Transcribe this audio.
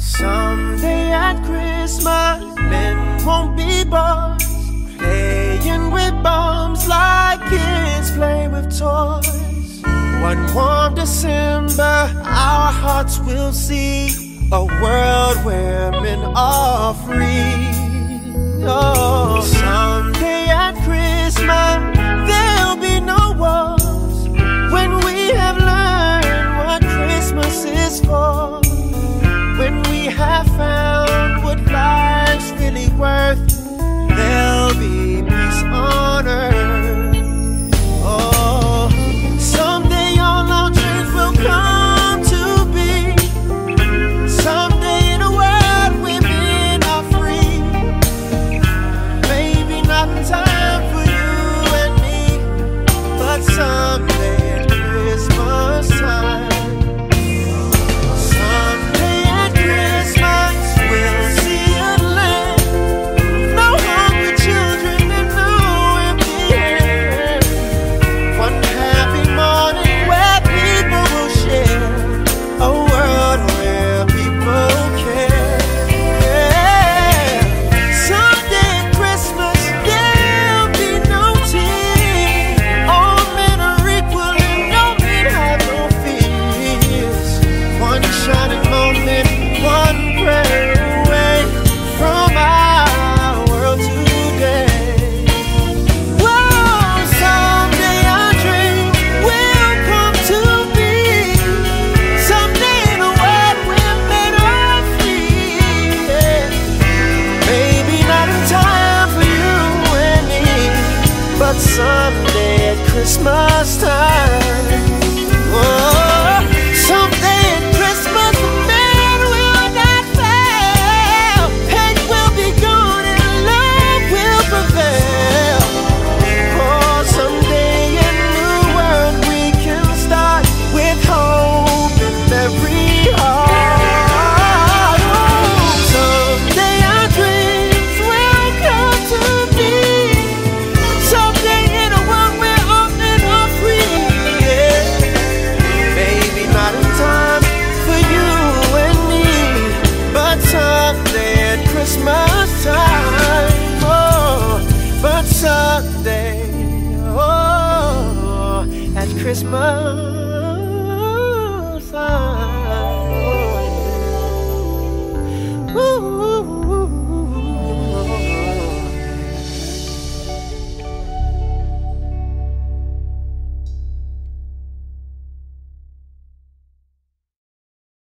Someday at Christmas, men won't be boys playing with bombs like kids play with toys. One warm December, our hearts will see a world where men are free. It's must time. Sunday, oh, at Christmas.